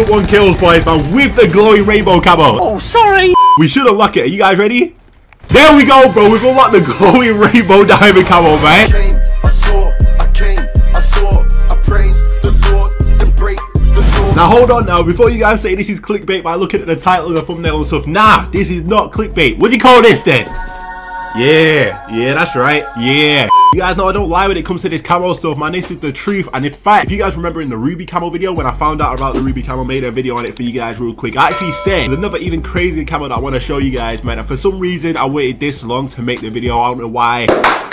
instant one kills, boys, man, with the glowing rainbow camo. Oh, sorry. We should unlock it. Are you guys ready? There we go, bro. We've unlocked the glowing rainbow diamond camo, man. came, I saw, I came, I saw, I praise the Lord, then break the law. Now hold on now, before you guys say this is clickbait by looking at the title and the thumbnail and stuff, nah, this is not clickbait. What do you call this then? Yeah, yeah, that's right, yeah. You guys know I don't lie when it comes to this camo stuff, man. This is the truth. And in fact, if you guys remember in the Ruby camo video, when I found out about the Ruby camo, made a video on it for you guys real quick. I actually said there's another even crazier camo that I want to show you guys, man. And for some reason, I waited this long to make the video. I don't know why.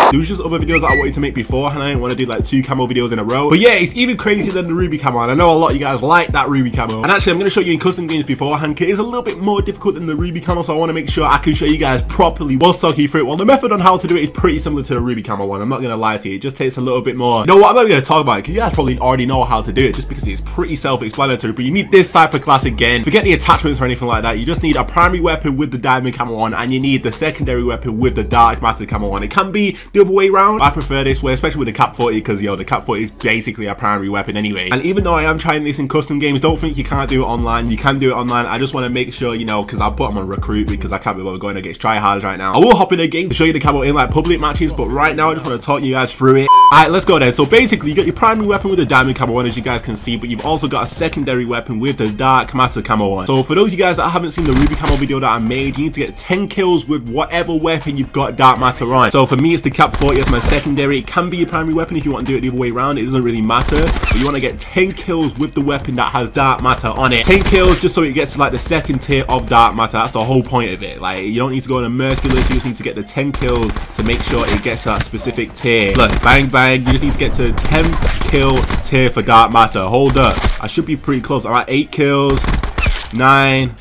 There was just other videos that I wanted to make before, and I didn't want to do like two camo videos in a row. But yeah, it's even crazier than the Ruby camo, and I know a lot of you guys like that Ruby camo. And actually, I'm going to show you in custom games beforehand, because it's a little bit more difficult than the Ruby camo, so I want to make sure I can show you guys properly whilst talking through it. Well, the method on how to do it is pretty similar to the Ruby camo one. I'm not going to lie to you. It just takes a little bit more. You know what? I'm not going to talk about it, because you guys probably already know how to do it, just because it's pretty self-explanatory. But you need this type of class again. Forget the attachments or anything like that. You just need a primary weapon with the diamond camo one and you need the secondary weapon with the dark matter camo one. It can be the other way around. I prefer this way, especially with the Cap 40, because, yo, the Cap 40 is basically a primary weapon anyway. And even though I am trying this in custom games, don't think you can't do it online. You can do it online. I just want to make sure, you know, because I'll put them on recruit because I can't be bothered going against tryhards right now. I will hop in a game to show you the camo in, like, public matches, but right now I just want to talk you guys through it. Alright, let's go then. So basically, you got your primary weapon with the diamond camo on, as you guys can see, but you've also got a secondary weapon with the dark matter camo on. So for those of you guys that haven't seen the ruby camo video that I made, you need to get 10 kills with whatever weapon you've got dark matter on. So for me, it's the cap 40 as my secondary. It can be your primary weapon if you want to do it the other way around. It doesn't really matter. But you want to get 10 kills with the weapon that has dark matter on it. 10 kills just so it gets to like the second tier of dark matter. That's the whole point of it. Like, you don't need to go on a merciless. You just need to get the 10 kills to make sure it gets that specific tier. Look, bang, bang. You just need to get to 10 kill tier for dark matter. Hold up. I should be pretty close. i All right, 8 kills, 9,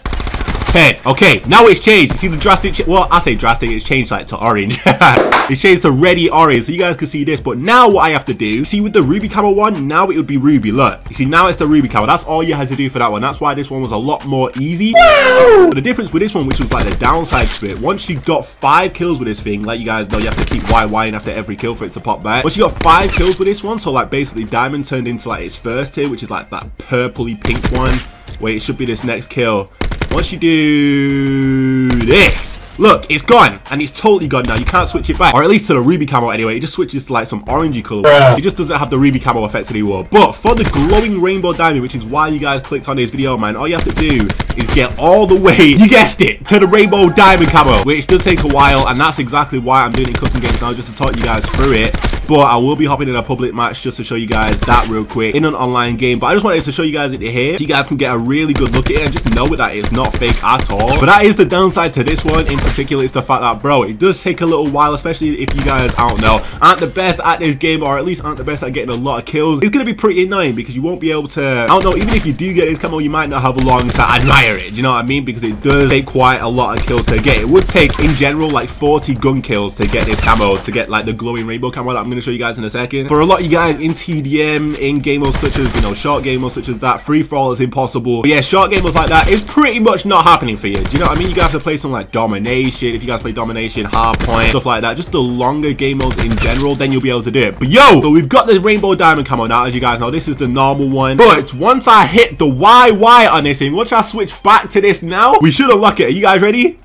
10. Okay, now it's changed. You see the drastic, well, I say drastic, it's changed like to orange. it's changed to ready orange, so you guys can see this. But now what I have to do, see with the ruby camo one, now it would be ruby. Look, you see now it's the ruby camo. That's all you had to do for that one. That's why this one was a lot more easy. But the difference with this one, which was like the downside to it, once you got five kills with this thing, like you guys know, you have to keep YYing after every kill for it to pop back. Once you got five kills with this one, so like basically diamond turned into like its first tier, which is like that purpley pink one. Wait, it should be this next kill. Once you do this, look, it's gone. And it's totally gone now. You can't switch it back. Or at least to the ruby camo anyway. It just switches to like some orangey color. It just doesn't have the ruby camo effect anymore. But for the glowing rainbow diamond, which is why you guys clicked on this video, man, all you have to do is get all the way, you guessed it, to the rainbow diamond camo. Which does take a while. And that's exactly why I'm doing it in custom games now, just to talk you guys through it. But I will be hopping in a public match just to show you guys that real quick in an online game. But I just wanted to show you guys it here so you guys can get a really good look at it and just know that it's not fake at all. But that is the downside to this one in particular. It's the fact that, bro, it does take a little while, especially if you guys, I don't know, aren't the best at this game or at least aren't the best at getting a lot of kills. It's going to be pretty annoying because you won't be able to, I don't know, even if you do get this camo, you might not have long to admire it. You know what I mean? Because it does take quite a lot of kills to get. It would take, in general, like 40 gun kills to get this camo, to get like the glowing rainbow camo that I'm going to show you guys in a second. For a lot of you guys in TDM, in game modes such as, you know, short game modes such as that, free for all is impossible. But yeah, short game modes like that is pretty much not happening for you. Do you know what I mean? You guys have to play some like domination, if you guys play domination, hard point, stuff like that. Just the longer game modes in general, then you'll be able to do it. But yo, so we've got the rainbow diamond camo now, as you guys know. This is the normal one. But once I hit the YY on this thing, once I switch back to this now, we should unlock it. Are you guys ready?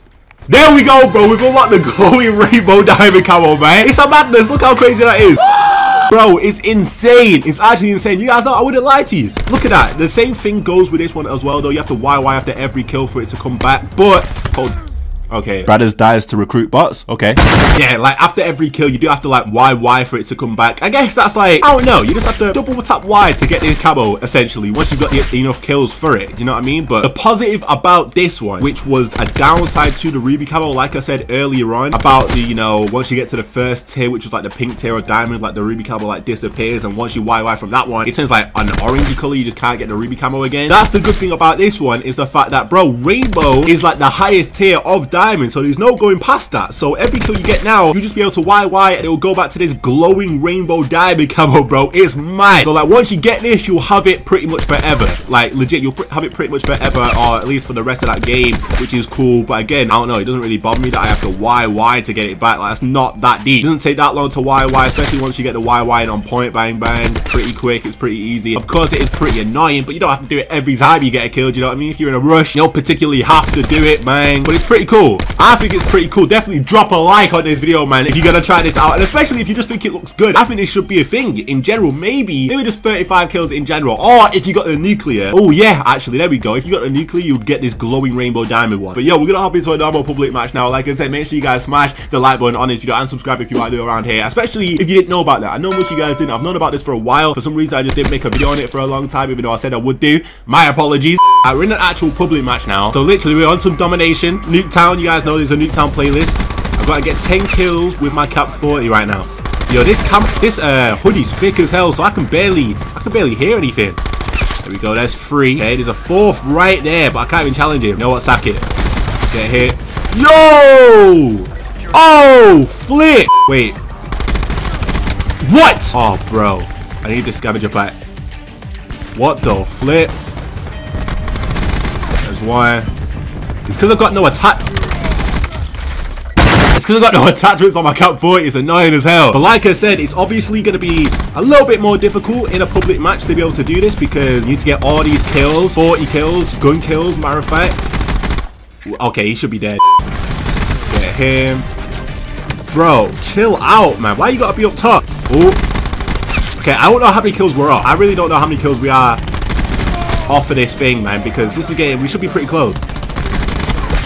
There we go, bro. We've unlocked the glowing rainbow diamond camo, man. It's a madness. Look how crazy that is. Bro, it's insane. It's actually insane. You guys know, I wouldn't lie to you. Look at that. The same thing goes with this one as well, though. You have to YY after every kill for it to come back. But, hold Okay. Brothers dies to recruit bots. Okay. Yeah, like after every kill, you do have to like YY for it to come back. I guess that's like, I don't know. You just have to double tap Y to get this camo, essentially, once you've got the, enough kills for it. You know what I mean? But the positive about this one, which was a downside to the Ruby camo, like I said earlier on, about the, you know, once you get to the first tier, which was like the pink tier or diamond, like the Ruby camo like disappears. And once you YY from that one, it turns like an orangey color. You just can't get the Ruby camo again. That's the good thing about this one is the fact that, bro, Rainbow is like the highest tier of diamond diamond, so there's no going past that. So every kill you get now, you just be able to YY and it will go back to this glowing rainbow diamond camo, bro. It's mad. So like once you get this, you'll have it pretty much forever. Like legit, you'll have it pretty much forever, or at least for the rest of that game, which is cool. But again, I don't know, it doesn't really bother me that I have to YY to get it back. Like that's not that deep. It doesn't take that long to YY, especially once you get the YY on point, bang bang. Pretty quick, it's pretty easy. Of course, it is pretty annoying, but you don't have to do it every time you get a kill. Do you know what I mean? If you're in a rush, you don't particularly have to do it, man. But it's pretty cool. I think it's pretty cool. Definitely drop a like on this video, man, if you're gonna try this out, and especially if you just think it looks good. I think this should be a thing in general. Maybe, maybe just 35 kills in general, or if you got the nuclear. Oh yeah, actually, there we go. If you got the nuclear, you'd get this glowing rainbow diamond one. But yo, we're gonna hop into a normal public match now. Like I said, make sure you guys smash the like button on this video and subscribe if you to do around here, especially if you didn't know about that. I know most you guys didn't. I've known about this for a while. For some reason, I just didn't make a video on it for a long time, even though I said I would do. My apologies. Right, we're in an actual public match now. So literally, we're on some domination. Nuketown, you guys know there's a Nuketown playlist. I've got to get 10 kills with my cap 40 right now. Yo, this camp, this uh, hoodie's thick as hell, so I can barely, I can barely hear anything. There we go, there's three. Okay, there's a fourth right there, but I can't even challenge him. You know what, sack it. Get hit. Yo! Oh, flip! Wait. What? Oh, bro. I need this scavenger pack. What the flip? There's one. It's because I've got no attack. Because I've got no attachments on my Cap 40. It's annoying as hell. But like I said, it's obviously going to be a little bit more difficult in a public match to be able to do this because you need to get all these kills. 40 kills, gun kills, matter of fact. Okay, he should be dead. Get him. Bro, chill out, man. Why you gotta be up top? Oh. Okay, I don't know how many kills we're up. I really don't know how many kills we are off of this thing, man, because this is a game, we should be pretty close.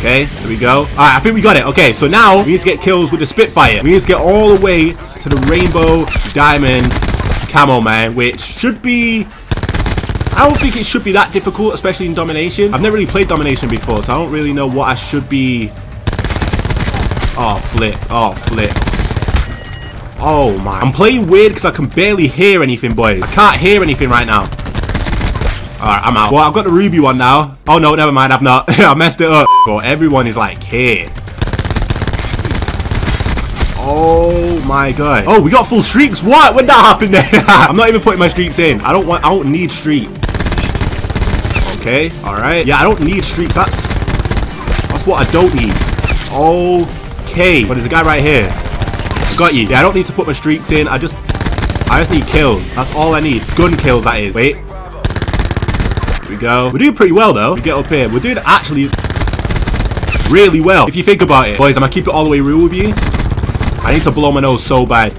Okay, there we go. Alright, I think we got it. Okay, so now we need to get kills with the Spitfire. We need to get all the way to the Rainbow Diamond Camo, man, which should be... I don't think it should be that difficult, especially in Domination. I've never really played Domination before, so I don't really know what I should be... Oh, flip. Oh, flip. Oh, my. I'm playing weird because I can barely hear anything, boys. I can't hear anything right now. Alright, I'm out. Well, I've got the ruby one now. Oh, no, never mind. I've not. I messed it up. Well, everyone is like here. Oh my god. Oh, we got full streaks. What? When that happened? I'm not even putting my streaks in. I don't want I don't need streak. Okay, alright. Yeah, I don't need streaks. That's that's what I don't need. Okay. But there's a guy right here. Got you. Yeah, I don't need to put my streaks in. I just I just need kills. That's all I need. Gun kills, that is. Wait. We go. We're doing pretty well, though. We get up here. We're doing actually really well. If you think about it. Boys, I'm going to keep it all the way real with you. I need to blow my nose so bad.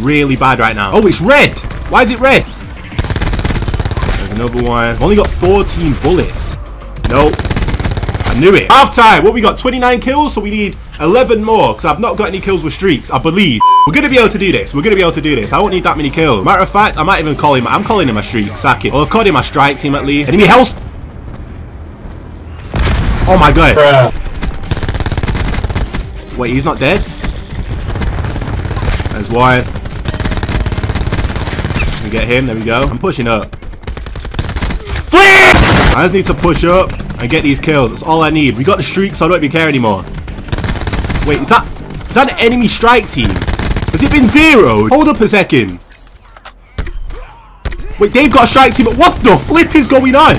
Really bad right now. Oh, it's red. Why is it red? There's another one. I've only got 14 bullets. Nope. I knew it. Half time. What we got? 29 kills, so we need 11 more because I've not got any kills with streaks, I believe. We're going to be able to do this. We're going to be able to do this. I won't need that many kills. Matter of fact, I might even call him. I'm calling him a streak. Sack it. Well, I've called him a strike team at least. Enemy health. Oh my god. Bruh. Wait, he's not dead? There's one. We get him. There we go. I'm pushing up. Flip! I just need to push up and get these kills. That's all I need. We got the streak, so I don't even care anymore. Wait, is that is that an enemy strike team? Has it been zeroed? Hold up a second. Wait, they've got a strike team, but what the flip is going on?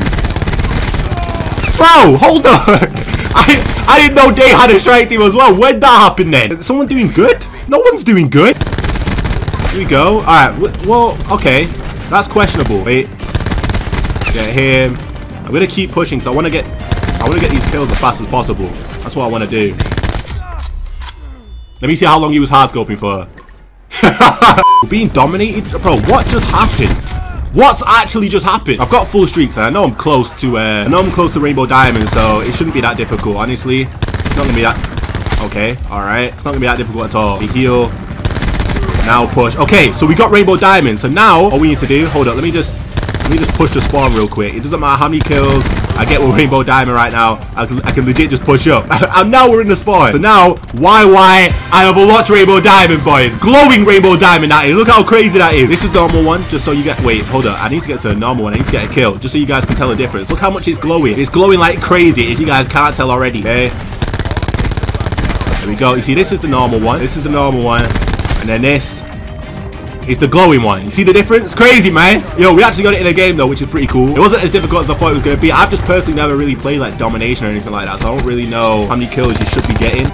Bro, hold on. I I didn't know they had a strike team as well. When that happened then? Is someone doing good? No one's doing good. Here we go. Alright, well, okay. That's questionable. Wait. Get him. I'm gonna keep pushing, so I wanna get I wanna get these kills as fast as possible. That's what I wanna do. Let me see how long he was hard scoping for. Being dominated? Bro, what just happened? What's actually just happened? I've got full streaks and I know I'm close to uh, I know I'm close to Rainbow Diamond, so it shouldn't be that difficult, honestly. It's not gonna be that Okay, alright. It's not gonna be that difficult at all. We heal. Now push. Okay, so we got Rainbow Diamond. So now all we need to do, hold up, let me just let me just push the spawn real quick. It doesn't matter how many kills I get with Rainbow Diamond right now. I can, I can legit just push up. and now we're in the spawn. So now, why, why? I have a lot Rainbow Diamond, boys. Glowing Rainbow Diamond, that is. Look how crazy that is. This is the normal one, just so you get... Wait, hold up. I need to get to the normal one. I need to get a kill, just so you guys can tell the difference. Look how much it's glowing. It's glowing like crazy, if you guys can't tell already. Okay. There we go. You see, this is the normal one. This is the normal one. And then this is the glowing one. You see the difference? Crazy, man. Yo, we actually got it in a game, though, which is pretty cool. It wasn't as difficult as I thought it was going to be. I've just personally never really played, like, domination or anything like that, so I don't really know how many kills you should be getting.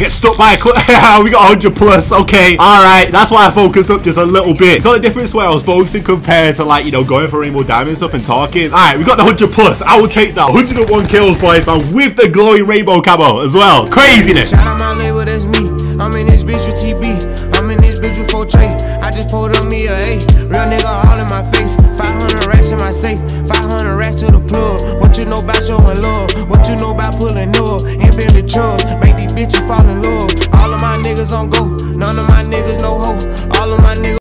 Get stuck by a clip. we got 100 plus. Okay. Alright. That's why I focused up just a little bit. It's not a difference where I was focusing compared to like, you know, going for Rainbow Diamond stuff and talking. Alright. We got the 100 plus. I will take that. 101 kills, boys, man. With the glowing rainbow camo as well. Craziness. Shout out my label, that's me. I'm in this bitch with TB. I'm in this bitch with 4 tray. I just pulled up me a A. Real nigga all in my face. 500 racks in my safe. 500 racks to the plug. What you know about showing love? What you know about pulling up? And Billy Chubbs. Make these bitches fall in love. All of my niggas on go. None of my niggas no hope. All of my niggas.